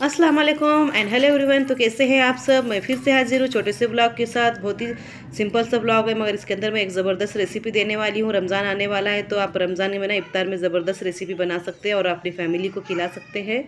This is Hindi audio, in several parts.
अस्सलाम वालेकुम एंड हेलो एवरीवन तो कैसे हैं आप सब? मैं फिर से हाजिर हूँ छोटे से ब्लॉग के साथ। बहुत ही सिंपल सा ब्लॉग है, मगर इसके अंदर मैं एक ज़बरदस्त रेसिपी देने वाली हूँ। रमज़ान आने वाला है तो आप रमज़ान में ना इफ्तार में ज़बरदस्त रेसिपी बना सकते हैं और अपनी फैमिली को खिला सकते हैं।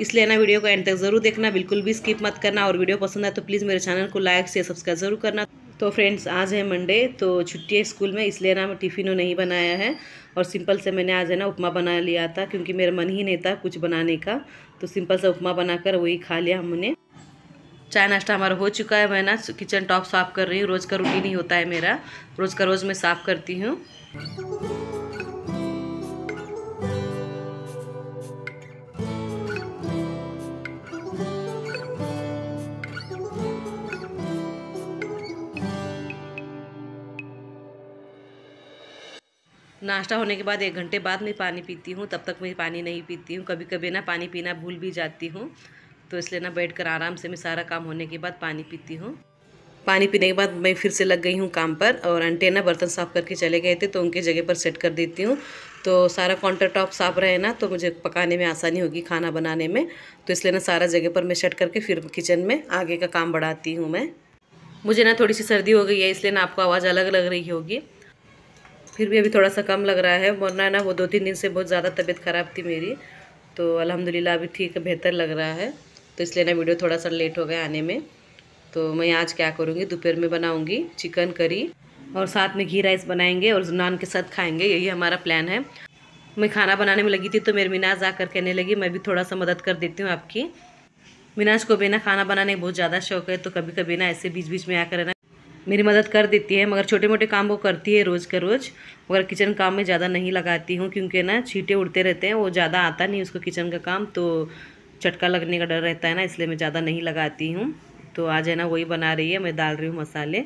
इसलिए ना वीडियो को एंड तक ज़रूर देखना, बिल्कुल भी स्किप मत करना। और वीडियो पसंद आए तो प्लीज़ मेरे चैनल को लाइक, शेयर, सब्सक्राइब ज़रूर करना। तो फ्रेंड्स, आज है मंडे तो छुट्टी है स्कूल में, इसलिए ना मैं टिफ़िन नहीं बनाया है। और सिंपल से मैंने आज है ना उपमा बना लिया था, क्योंकि मेरा मन ही नहीं था कुछ बनाने का। तो सिंपल सा उपमा बनाकर वही खा लिया हमने। चाय नाश्ता हमारा हो चुका है, मैं ना किचन टॉप साफ़ कर रही हूँ। रोज़ का रूटीन ही होता है मेरा। रोज़ का रोज़ मैं साफ़ करती हूँ। नाश्ता होने के बाद एक घंटे बाद मैं पानी पीती हूँ, तब तक मैं पानी नहीं पीती हूँ। कभी कभी ना पानी पीना भूल भी जाती हूँ तो इसलिए ना बैठ कर आराम से मैं सारा काम होने के बाद पानी पीती हूँ। पानी पीने के बाद मैं फिर से लग गई हूँ काम पर और अंटे ना बर्तन साफ़ करके चले गए थे तो उनके जगह पर सेट कर देती हूँ। तो सारा काउंटर टॉप साफ़ रहे ना तो मुझे पकाने में आसानी होगी खाना बनाने में। तो इसलिए ना सारा जगह पर मैं सेट करके फिर किचन में आगे का काम बढ़ाती हूँ मैं। मुझे ना थोड़ी सी सर्दी हो गई है, इसलिए ना आपको आवाज़ अलग लग रही होगी। फिर भी अभी थोड़ा सा कम लग रहा है, वरना ना वो दो तीन दिन से बहुत ज़्यादा तबीयत ख़राब थी मेरी तो अल्हम्दुलिल्लाह अभी ठीक बेहतर लग रहा है तो इसलिए ना वीडियो थोड़ा सा लेट हो गया आने में तो मैं आज क्या करूँगी, दोपहर में बनाऊँगी चिकन करी और साथ में घी राइस बनाएँगे और नान के साथ खाएँगे, यही हमारा प्लान है। मैं खाना बनाने में लगी थी तो मेरी मिनाज आकर कहने लगी, मैं भी थोड़ा सा मदद कर देती हूँ आपकी। मिनाज को भी ना खाना बनाने का बहुत ज़्यादा शौक है तो कभी कभी ना ऐसे बीच बीच में आकर ना मेरी मदद कर देती है, मगर छोटे मोटे काम वो करती है रोज़ के रोज़, मगर किचन काम में ज़्यादा नहीं लगाती हूँ, क्योंकि ना, छीटे उड़ते रहते हैं, वो ज़्यादा आता नहीं उसको किचन का काम तो चटका लगने का डर रहता है ना, इसलिए मैं ज़्यादा नहीं लगाती हूँ। तो आज है ना, वही बना रही है, मैं डाल रही हूँ मसाले।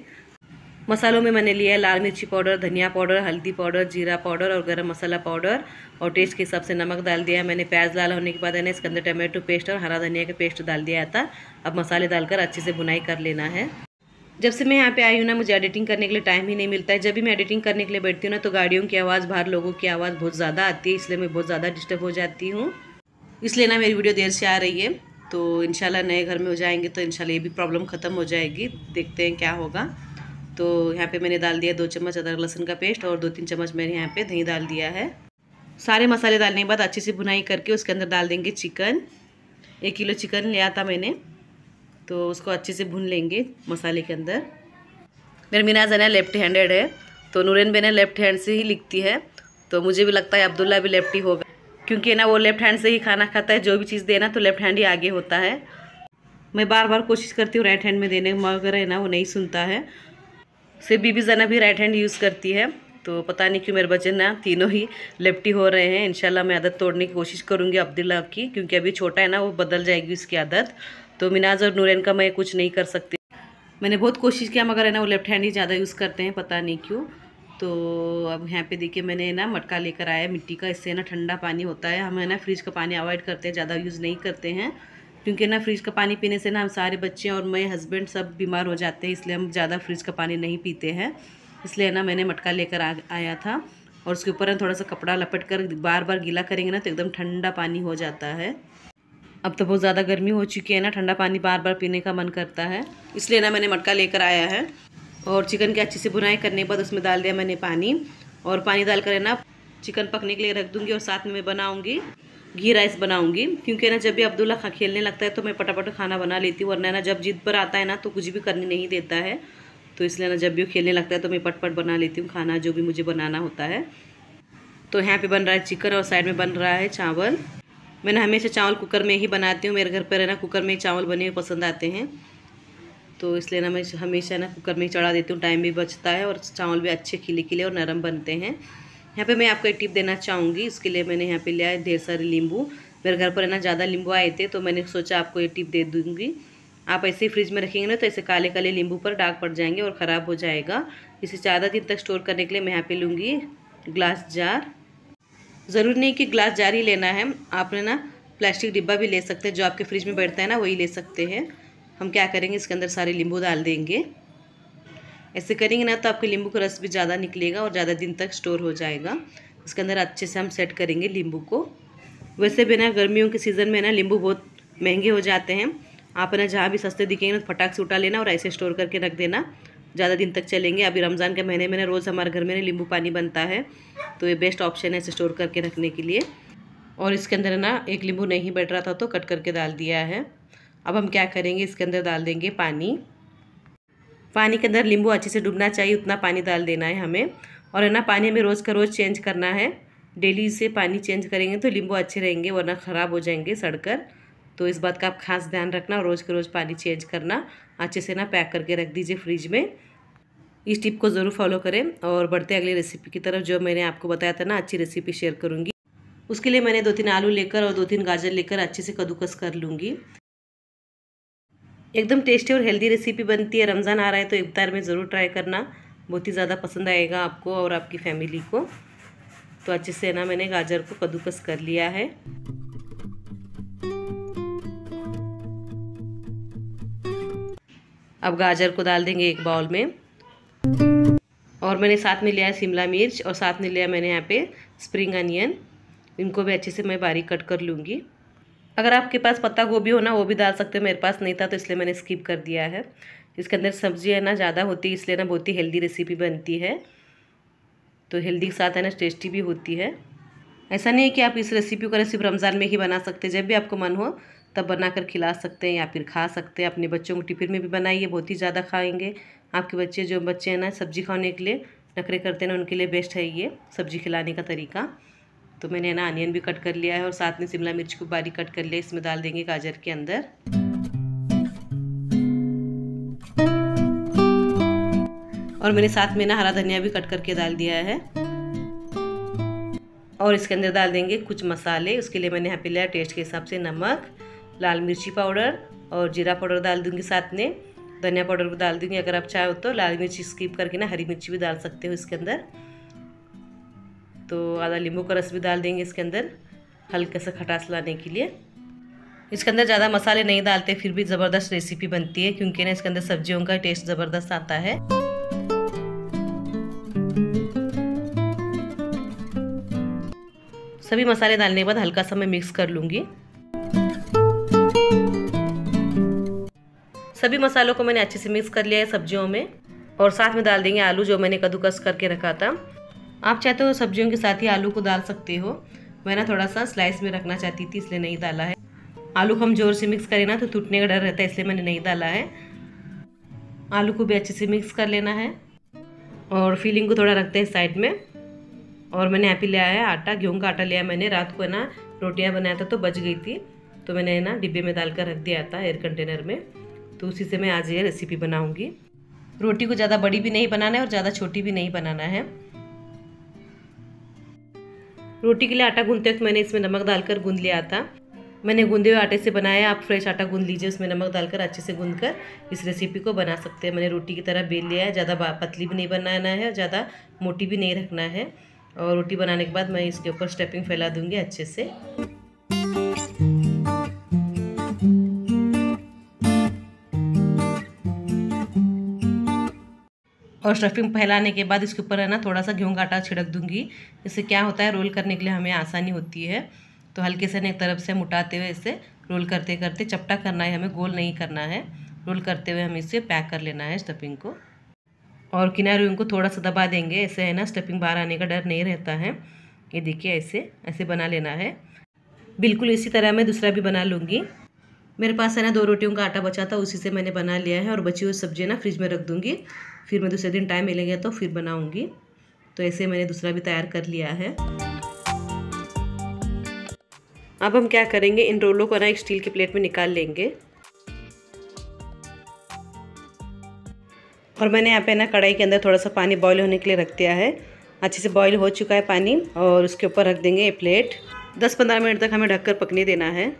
मसालों में मैंने लिया है लाल मिर्ची पाउडर, धनिया पाउडर, हल्दी पाउडर, जीरा पाउडर और गरम मसाला पाउडर और टेस्ट के हिसाब से नमक डाल दिया है मैंने। प्याज लाल होने के बाद मैंने इसके अंदर टमाटो पेस्ट और हरा धनिया का पेस्ट डाल दिया था। अब मसाले डालकर अच्छे से बुनाई कर लेना है। जब से मैं यहाँ पे आई हूँ ना, मुझे एडिटिंग करने के लिए टाइम ही नहीं मिलता है। जब भी मैं एडिटिंग करने के लिए बैठती हूँ ना तो गाड़ियों की आवाज़, बाहर लोगों की आवाज़ बहुत ज़्यादा आती है, इसलिए मैं बहुत ज़्यादा डिस्टर्ब हो जाती हूँ। इसलिए ना मेरी वीडियो देर से आ रही है तो इनशाला नए घर में हो जाएँगे तो इनशाला ये भी प्रॉब्लम ख़त्म हो जाएगी। देखते हैं क्या होगा। तो यहाँ पे मैंने डाल दिया दो चम्मच अदरक लहसुन का पेस्ट और दो तीन चम्मच मैंने यहाँ पे दही डाल दिया है। सारे मसाले डालने के बाद अच्छे से भुनाई करके उसके अंदर डाल देंगे चिकन। एक किलो चिकन लिया था मैंने। तो उसको अच्छे से भून लेंगे मसाले के अंदर। मेरी मीनाज है ना लेफ़्ट हैंडेड है तो नूरन बेना लेफ़्ट हैंड से ही लिखती है तो मुझे भी लगता है अब्दुल्ला भी लेफ़्ट ही होगा। क्योंकि ना, वो लेफ़्ट हैंड से ही खाना खाता है, जो भी चीज़ देना तो लेफ़्ट हैंड ही आगे होता है। मैं बार बार कोशिश करती हूँ राइट हैंड में देने, मगर है ना, वो नहीं सुनता है। सिर्फ़ बीबी जना भी राइट हैंड यूज़ करती है तो पता नहीं क्यों मेरे बच्चे ना तीनों ही लेफ्टी हो रहे हैं। इंशाल्लाह मैं आदत तोड़ने की कोशिश करूँगी अब्दुल्ला की, क्योंकि अभी छोटा है ना, वो बदल जाएगी उसकी आदत। तो मिनाज और नूरन का मैं कुछ नहीं कर सकती। मैंने बहुत कोशिश किया, मगर है ना, वो लेफ़्ट हैंड ही ज़्यादा यूज़ करते हैं, पता नहीं क्यों। तो अब यहाँ पे देखिए, मैंने ना मटका लेकर आया मिट्टी का। इससे ना ठंडा पानी होता है। हम है ना फ्रिज का पानी अवॉइड करते हैं, ज़्यादा यूज़ नहीं करते हैं, क्योंकि ना फ्रिज का पानी पीने से ना हम सारे बच्चे और मैं हस्बैंड सब बीमार हो जाते हैं, इसलिए हम ज़्यादा फ्रिज का पानी नहीं पीते हैं। इसलिए ना मैंने मटका लेकर आया था और उसके ऊपर ना थोड़ा सा कपड़ा लपट कर बार बार गीला करेंगे ना तो एकदम ठंडा पानी हो जाता है। अब तो बहुत ज़्यादा गर्मी हो चुकी है ना, ठंडा पानी बार बार पीने का मन करता है। इसलिए ना मैंने मटका लेकर आया है और चिकन की अच्छी से बुनाई करने के बाद उसमें डाल दिया मैंने पानी और पानी डाल कर ना, चिकन पकने के लिए रख दूँगी और साथ में मैं बनाऊँगी, घी राइस बनाऊँगी। क्योंकि ना जब भी अब्दुल्ला खा खेलने लगता है तो मैं पटापट खाना बना लेती हूँ, वरना ना जब जिद पर आता है ना तो कुछ भी करने नहीं देता है। तो इसलिए ना जब भी वो खेलने लगता है तो मैं पटपट बना लेती हूँ खाना, जो भी मुझे बनाना होता है। तो यहाँ पे बन रहा है चिकन और साइड में बन रहा है चावल। मैंने हमेशा चावल कुकर में ही बनाती हूँ। मेरे घर पर है ना, कुकर में चावल बने हुए पसंद आते हैं। तो इसलिए ना मैं हमेशा ना कुकर में ही चढ़ा देती हूँ। टाइम भी बचता है और चावल भी अच्छे खिले खिले और नरम बनते हैं। यहाँ पे मैं आपको एक टिप देना चाहूँगी। इसके लिए मैंने यहाँ पे लिया है ढेर सारे नींबू। मेरे घर पर है ना, ज़्यादा नींबू आए थे तो मैंने सोचा आपको ये टिप दे दूँगी। आप ऐसे ही फ्रिज में रखेंगे ना तो ऐसे काले काले नींबू पर दाग पड़ जाएँगे और ख़राब हो जाएगा। इसे ज़्यादा दिन तक स्टोर करने के लिए मैं यहाँ पे लूँगी ग्लास जार। ज़रूरी नहीं कि ग्लास जार ही लेना है। आपने ना, प्लास्टिक डिब्बा भी ले सकते हैं, जो आपके फ्रिज में बैठता है ना, वही ले सकते हैं। हम क्या करेंगे, इसके अंदर सारे नींबू डाल देंगे। ऐसे करेंगे ना तो आपके नींबू का रस भी ज़्यादा निकलेगा और ज़्यादा दिन तक स्टोर हो जाएगा। इसके अंदर अच्छे से हम सेट करेंगे नींबू को। वैसे भी ना, गर्मियों के सीज़न में ना, नींबू बहुत महँगे हो जाते हैं। आप ना, जहाँ भी सस्ते दिखेंगे ना फटाक से उठा लेना और ऐसे स्टोर करके रख देना। ज़्यादा दिन तक चलेंगे। अभी रमज़ान के महीने में ना रोज़ हमारे घर में नींबू पानी बनता है तो ये बेस्ट ऑप्शन है इसे स्टोर करके रखने के लिए। और इसके अंदर ना एक नींबू नहीं बैठ रहा था तो कट करके डाल दिया है। अब हम क्या करेंगे? इसके अंदर डाल देंगे पानी। पानी के अंदर नींबू अच्छे से डूबना चाहिए, उतना पानी डाल देना है हमें। और है ना, पानी हमें रोज़ का रोज़ चेंज करना है। डेली से पानी चेंज करेंगे तो नींबू अच्छे रहेंगे, वरना ख़राब हो जाएँगे सड़कर। तो इस बात का आप खास ध्यान रखना, रोज़ के रोज़ पानी चेंज करना। अच्छे से ना पैक करके रख दीजिए फ्रिज में। इस टिप को ज़रूर फॉलो करें और बढ़ते अगली रेसिपी की तरफ़, जो मैंने आपको बताया था ना, अच्छी रेसिपी शेयर करूँगी। उसके लिए मैंने दो तीन आलू लेकर और दो तीन गाजर लेकर अच्छे से कद्दूकस कर लूँगी। एकदम टेस्टी और हेल्दी रेसिपी बनती है। रमज़ान आ रहा है तो इफ्तार में ज़रूर ट्राई करना। बहुत ही ज़्यादा पसंद आएगा आपको और आपकी फैमिली को। तो अच्छे से ना मैंने गाजर को कद्दूकस कर लिया है। अब गाजर को डाल देंगे एक बाउल में। और मैंने साथ में लिया है शिमला मिर्च और साथ में लिया मैंने यहाँ पे स्प्रिंग अनियन इनको भी अच्छे से मैं बारीक कट कर लूँगी। अगर आपके पास पत्ता गोभी हो ना, वो भी डाल सकते हो, मेरे पास नहीं था तो इसलिए मैंने स्किप कर दिया है। इसके अंदर सब्ज़ी है ना, ज़्यादा होती है, इसलिए ना बहुत ही हेल्दी रेसिपी बनती है। तो हेल्दी के साथ है ना टेस्टी भी होती है। ऐसा नहीं है कि आप इस रेसिपी को सिर्फ़ रमज़ान में ही बना सकते जब भी आपको मन हो तब बना कर खिला सकते हैं या फिर खा सकते हैं। अपने बच्चों को टिफ़िन में भी बनाइए, बहुत ही ज़्यादा खाएँगे। आपके बच्चे जो बच्चे हैं ना, सब्ज़ी खाने के लिए नखरे करते हैं ना, उनके लिए बेस्ट है ये सब्ज़ी खिलाने का तरीका। तो मैंने ना अनियन भी कट कर लिया है और साथ में शिमला मिर्च को बारीक कट कर लिया इसमें डाल देंगे गाजर के अंदर। और मैंने साथ में ना हरा धनिया भी कट करके डाल दिया है। और इसके अंदर डाल देंगे कुछ मसाले। उसके लिए मैंने यहाँ पे लिया टेस्ट के हिसाब से नमक। लाल मिर्ची पाउडर और जीरा पाउडर डाल दूँगी साथ में। धनिया पाउडर भी डाल दूँगी, अगर आप चाहो तो। लाल मिर्ची स्किप करके ना हरी मिर्ची भी डाल सकते हो इसके अंदर। तो आधा नींबू का रस भी डाल देंगे इसके अंदर, हल्का सा खटास लाने के लिए। इसके अंदर ज़्यादा मसाले नहीं डालते, फिर भी ज़बरदस्त रेसिपी बनती है, क्योंकि ना इसके अंदर सब्जियों का टेस्ट ज़बरदस्त आता है। सभी मसाले डालने के बाद हल्का सा मैं मिक्स कर लूँगी। सभी मसालों को मैंने अच्छे से मिक्स कर लिया है सब्जियों में और साथ में डाल देंगे आलू जो मैंने कद्दूकस करके रखा था। आप चाहे तो सब्जियों के साथ ही आलू को डाल सकते हो। मैं ना थोड़ा सा स्लाइस में रखना चाहती थी, इसलिए नहीं डाला है। आलू को हम ज़ोर से मिक्स करें ना तो टूटने का डर रहता है, इसलिए मैंने नहीं डाला है। आलू को भी अच्छे से मिक्स कर लेना है और फीलिंग को थोड़ा रखते हैं साइड में। और मैंने यहाँ पे लिया है आटा, गेहूँ का आटा लिया मैंने। रात को है ना, रोटियाँ बनाया था तो बच गई थी तो मैंने ना डिब्बे में डाल कर रख दिया था एयर कंटेनर में। तो उसी से मैं आज ये रेसिपी बनाऊँगी। रोटी को ज़्यादा बड़ी भी नहीं बनाना है और ज़्यादा छोटी भी नहीं बनाना है। रोटी के लिए आटा गूंदते वक्त मैंने इसमें नमक डालकर गूंद लिया था। मैंने गूंदे हुए आटे से बनाया, आप फ्रेश आटा गूंद लीजिए, उसमें नमक डालकर अच्छे से गूंद कर इस रेसिपी को बना सकते हैं। मैंने रोटी की तरह बेल लिया है, ज़्यादा पतली भी नहीं बनाना है और ज़्यादा मोटी भी नहीं रखना है। और रोटी बनाने के बाद मैं इसके ऊपर स्टेपिंग फैला दूँगी अच्छे से। और स्टफिंग फैलाने के बाद इसके ऊपर है ना थोड़ा सा गेहूँ का आटा छिड़क दूँगी। इससे क्या होता है, रोल करने के लिए हमें आसानी होती है। तो हल्के से एक तरफ़ से हम उठाते हुए इसे रोल करते करते चपटा करना है, हमें गोल नहीं करना है। रोल करते हुए हमें इसे पैक कर लेना है स्टफिंग को। और किनारे उनको थोड़ा सा दबा देंगे, ऐसे है ना स्टफिंग बाहर आने का डर नहीं रहता है। ये देखिए ऐसे ऐसे बना लेना है। बिल्कुल इसी तरह मैं दूसरा भी बना लूँगी। मेरे पास है ना दो रोटियों का आटा बचा था, उसी से मैंने बना लिया है और बची हुई सब्ज़ी ना फ्रिज में रख दूँगी। फिर मैं दूसरे दिन टाइम मिलेगा तो फिर बनाऊँगी। तो ऐसे मैंने दूसरा भी तैयार कर लिया है। अब हम क्या करेंगे? इन रोलों को ना एक स्टील के प्लेट में निकाल लेंगे। और मैंने यहाँ पे ना कढ़ाई के अंदर थोड़ा सा पानी बॉईल होने के लिए रख दिया है। अच्छे से बॉईल हो चुका है पानी और उसके ऊपर रख देंगे ये प्लेट। 10-15 मिनट तक हमें ढककर पकने देना है।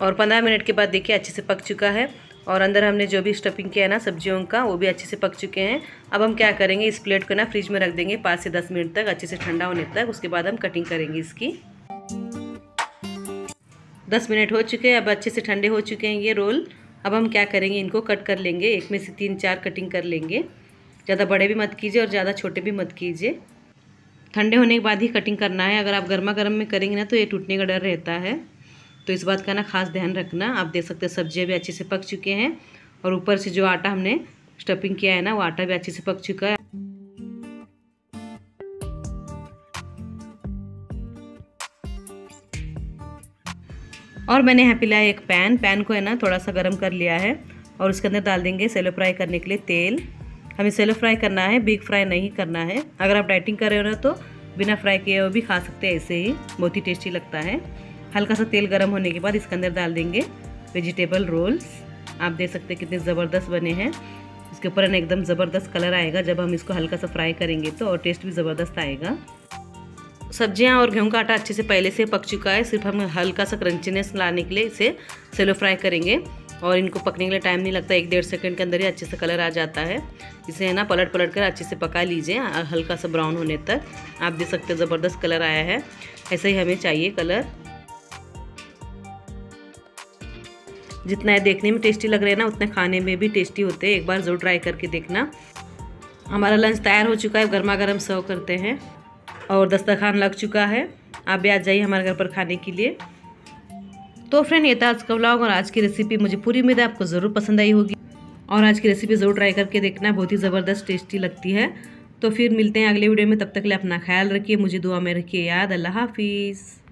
और 15 मिनट के बाद देखिए अच्छे से पक चुका है। और अंदर हमने जो भी स्टफिंग किया है ना, सब्जियों का, वो भी अच्छे से पक चुके हैं। अब हम क्या करेंगे, इस प्लेट को ना फ्रिज में रख देंगे पाँच से दस मिनट तक, अच्छे से ठंडा होने तक। उसके बाद हम कटिंग करेंगे इसकी। दस मिनट हो चुके हैं, अब अच्छे से ठंडे हो चुके हैं ये रोल अब हम क्या करेंगे, इनको कट कर लेंगे। एक में से तीन, चार कटिंग कर लेंगे। ज़्यादा बड़े भी मत कीजिए और ज़्यादा छोटे भी मत कीजिए। ठंडे होने के बाद ही कटिंग करना है। अगर आप गर्मा गर्म में करेंगे ना तो ये टूटने का डर रहता है। तो इस बात का ना खास ध्यान रखना। आप देख सकते हैं सब्ज़ियाँ भी अच्छे से पक चुके हैं और ऊपर से जो आटा हमने स्टफिंग किया है ना, वो आटा भी अच्छे से पक चुका है। और मैंने यहाँ पे लिया एक पैन। पैन को है ना थोड़ा सा गर्म कर लिया है और उसके अंदर डाल देंगे सेलो फ्राई करने के लिए तेल। हमें सेलो फ्राई करना है बिग फ्राई नहीं करना है। अगर आप डाइटिंग कर रहे हो ना तो बिना फ्राई किए हुए भी खा सकते हैं, ऐसे ही बहुत ही टेस्टी लगता है। हल्का सा तेल गर्म होने के बाद इसके अंदर डाल देंगे वेजिटेबल रोल्स आप देख सकते कितने ज़बरदस्त बने हैं। इसके ऊपर ना एकदम ज़बरदस्त कलर आएगा। जब हम इसको हल्का सा फ्राई करेंगे तो और टेस्ट भी ज़बरदस्त आएगा। सब्ज़ियाँ और गेहूँ का आटा अच्छे से पहले से पक चुका है। सिर्फ़ हम हल्का सा क्रंचीनेस लाने के लिए इसे सेलो फ्राई करेंगे। और इनको पकने के लिए टाइम नहीं लगता। एक डेढ़ सेकंड के अंदर ही अच्छे से कलर आ जाता है। इसे है ना पलट पलट कर अच्छे से पका लीजिए, हल्का सा ब्राउन होने तक। आप देख सकते हैं ज़बरदस्त कलर आया है। ऐसे ही हमें चाहिए कलर जितना देखने में टेस्टी लग रहे हैं ना, उतने खाने में भी टेस्टी होते हैं। एक बार ज़रूर ट्राई करके देखना। हमारा लंच तैयार हो चुका है गर्मा गर्म सर्व करते हैं। और दस्तरखान लग चुका है। आप भी आ जाइए हमारे घर पर खाने के लिए। तो फ्रेंड ये था आज का व्लॉग और आज की रेसिपी मुझे पूरी उम्मीद है आपको ज़रूर पसंद आई होगी। और आज की रेसिपी ज़रूर ट्राई करके देखना, बहुत ही ज़बरदस्त टेस्टी लगती है। तो फिर मिलते हैं अगले वीडियो में, तब तक के लिए अपना ख्याल रखिए, मुझे दुआ में रखिए याद, अल्लाह हाफिज़।